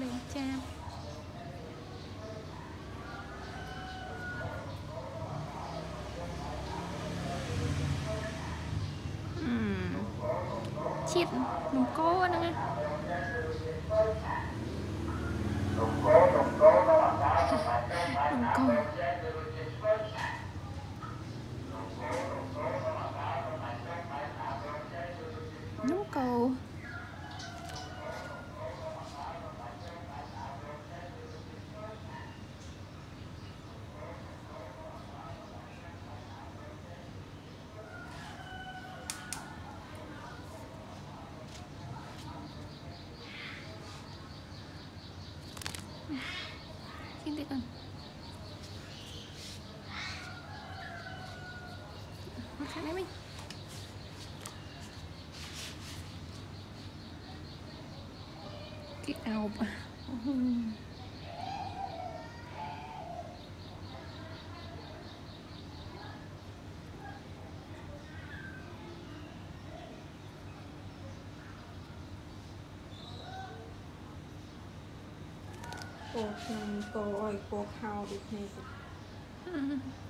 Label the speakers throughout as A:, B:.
A: lên trang chịt nụ cô nữa nghe. Nụ cô. ខាងនេះមិញគេអោបព
B: ោខ្ញុំពោឲ្យពោខោដូចគ្នា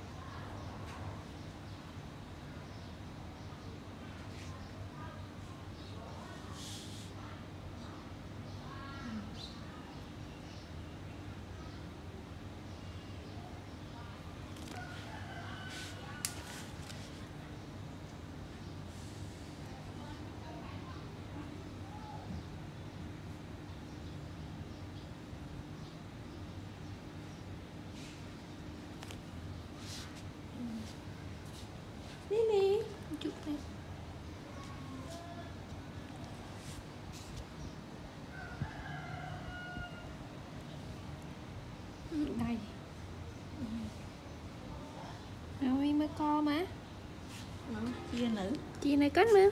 A: rồi mới co mà.
B: Nó chia nữ.
A: Chị này cất mà.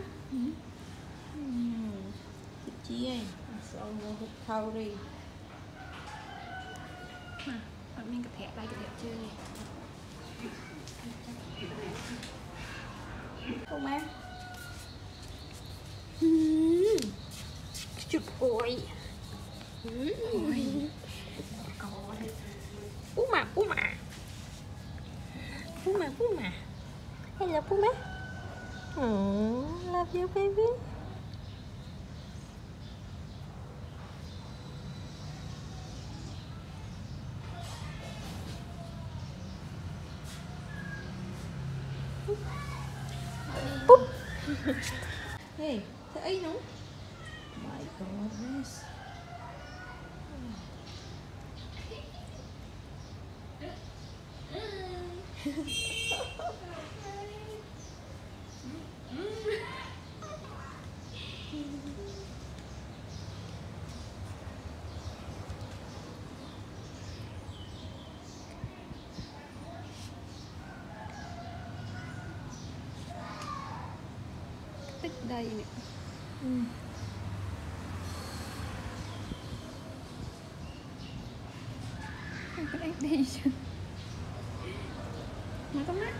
B: Thịt chia. Sau nó hút khâu đi?
A: Mà bạn mình cái thẻ đây cái thẻ chơi
B: cô má chút ôi ôi Puma Puma Puma Puma Hello Puma Oh, love you baby.
A: Boop.
B: hey, thế ấy nó My goodness.
A: 大ね。
B: うん。
A: 大丈夫ん。Mà có mắt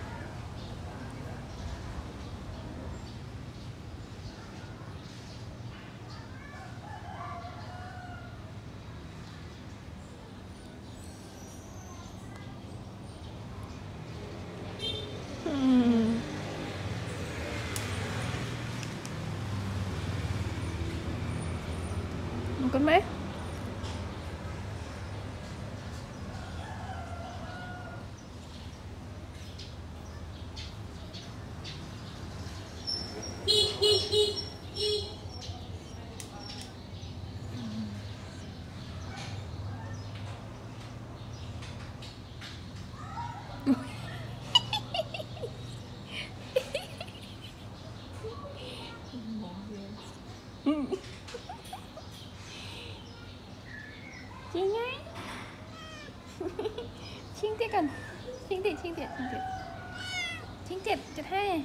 A: con mấy? Chị ấy. chính tiệt cần chính tiệt, chính tiệt, chính tiệt. chính tiệt, chật hai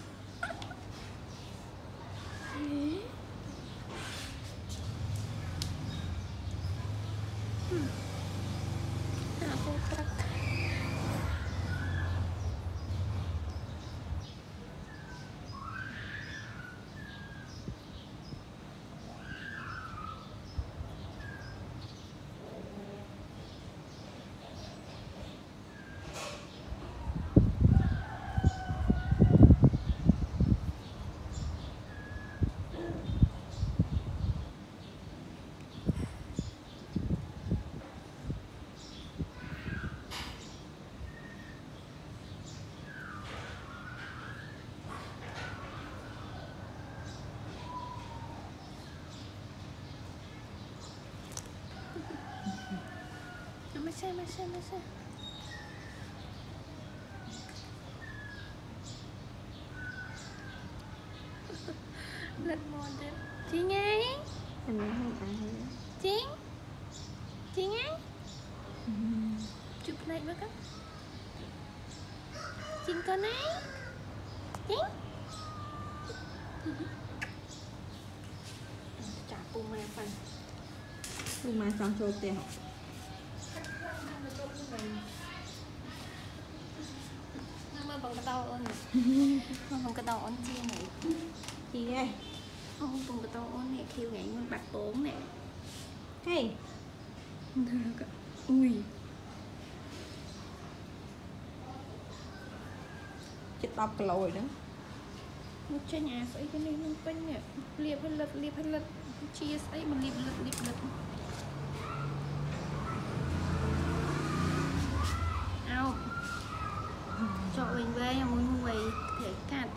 A: 事没事没事。Lần một đêm Chính ấy
B: Em muốn không ai
A: Chính Chính ấy Chụp lại với các Chính con ấy Chính Chả bù mà phần
B: Bù mà xong cho tiền
A: ងកដោអូនបងកដោអូនជាហ្នឹង
B: ជាហើយ
A: អូបងកដោអូននេះឃីវថ្ងៃមួយបាត់ពងនេះ
B: ហេ
A: អ៊ុយ
B: ជិត10គីឡូហើយហ្នឹង
A: មកចេញអាស្អីទៅនេះនឹងពេញនេះលាបឲ្យលឹកលាបឲ្យលឹកជាស្អីមកលាបលឹកលាបលឹក đây là một người thể cạnh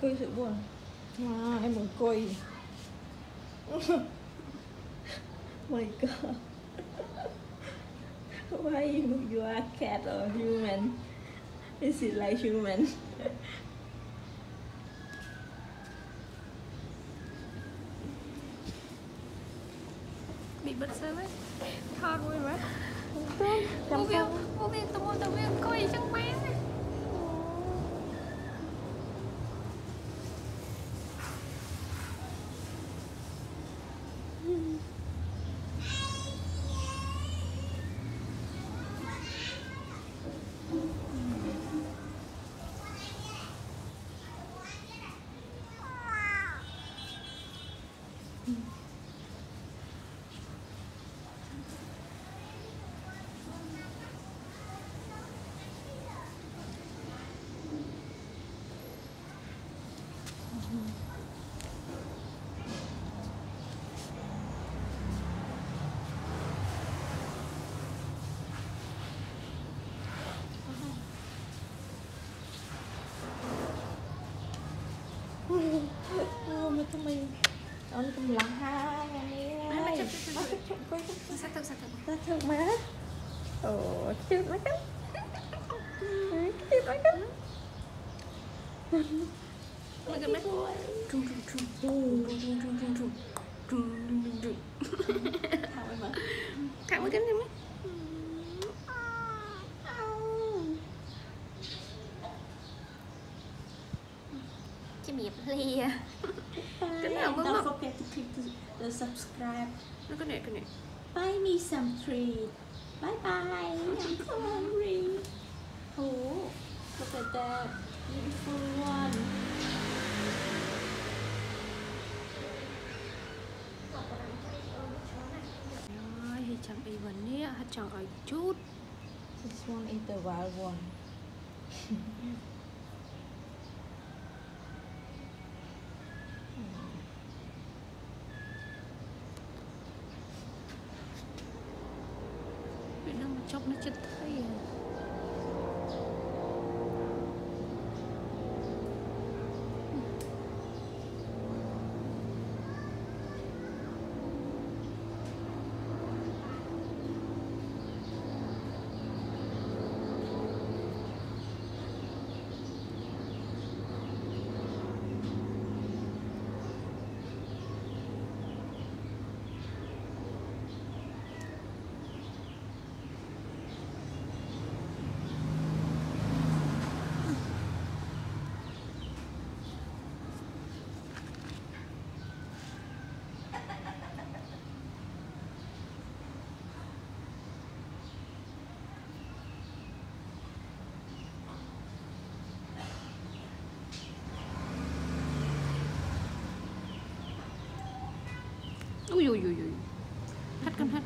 B: Cười ừ, sự buồn à, Em muốn cười My god Why you, you are cat or human? Is it like human?
A: bị bật sớm ấy thò rồi mà
B: Ủa việc,
A: ủa việc, tụi tôi tụi việc coi chẳng bán ấy
B: មកទៅមីអូនកំឡោះហើយអានេះមកជិតជិតជិតសា
A: ទៅសាទៅ
B: សាទៅមកអូជិតមកទៅជិតមកទៅ trung
A: trung trung Thảo với cái này mấy Cái miệng lìa Cái nào mới Don't
B: forget to click the, the subscribe.
A: Nó cái này cái này
B: Buy me some treat Bye bye. I'm so hungry. Oh, look at that beautiful one
A: some even នេះហិតចង់ឲ្យជូត
B: this one is the wild one
A: Ui ui ui ui Hắt con hắt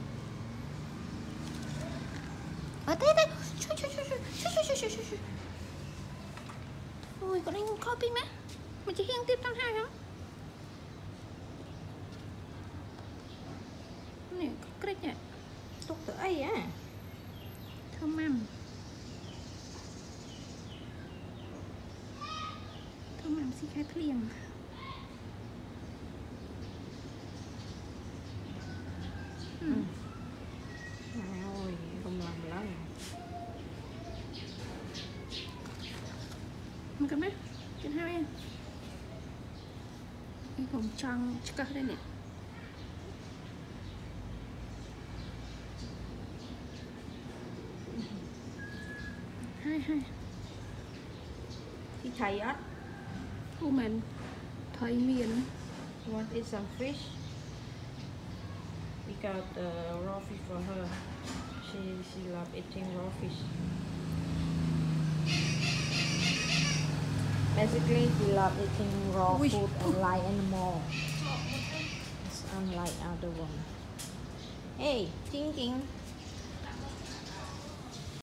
A: Ở đây đây Chui chui chui chui chui chui chui chui chui Ôi con anh copy má Mà chỉ hiên tiếp tăng hai hả Nè có click nè
B: Tốt tới ấy á
A: Thơm mầm ភ្លៀង Ừ. មកមកគិតហើយនេះខ្ញុំចង់ឆ្កឹះដែរនេះហើយហើយ
B: Thì thầy ớt
A: អូមែនថៃមាន
B: You want to eat some fish? We got the raw fish for her. She she love eating raw fish. Basically, he love eating raw food and like animal. It's unlike other one. Hey, Ching Ching.